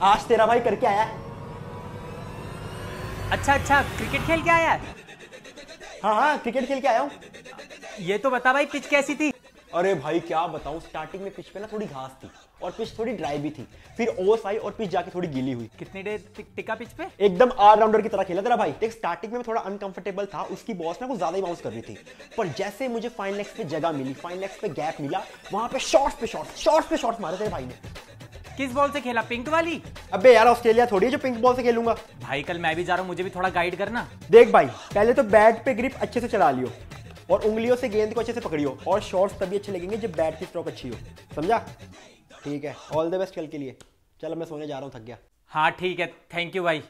आज तेरा भाई करके आया है। अच्छा अच्छा क्रिकेट खेल के आया है? हाँ हाँ क्रिकेट खेल के आया हूँ। ये तो बता भाई पिच कैसी थी? अरे भाई क्या बताऊँ स्टार्टिंग में पिच पे ना थोड़ी घास थी और पिच थोड़ी ड्राई भी थी। फिर ओस आई और पिच जाके थोड़ी गीली हुई। कितने देर टिक, टिका पिच पे? एकदम ऑलराउंडर की तरह खेला तेरा भाई। देख स्टार्टिंग में थोड़ा अनकंफर्टेबल था उसकी बॉस ना कुछ ज़्यादा ही बाउंस कर रही थी। पर जैसे मुझे फाइन लेग्स पे जगह मिली फाइन लेग्स पे गैप मिला वहाँ पे शॉट्स पे शॉट्स शॉट्स पे शॉट्स मारे तेरे भाई ने। किस बॉल से खेला पिंक वाली? अबे यार ऑस्ट्रेलिया थोड़ी है जो पिंक बॉल से खेलूँगा। भाई कल मैं भी जा रहा हूँ मुझे भी थोड़ा गाइड करना। देख भाई पहले तो बैट पे ग्रिप अच्छे से चला लियो और उंगलियों से गेंद को अच्छे से पकड़ियो और शॉट्स तभी अच्छे लगेंगे जब बैट की स्ट्रोक अच्छी हो। समझा? ठीक है ऑल द बेस्ट कल के लिए। चलो मैं सोने जा रहा हूँ थक गया। हाँ ठीक है थैंक यू भाई।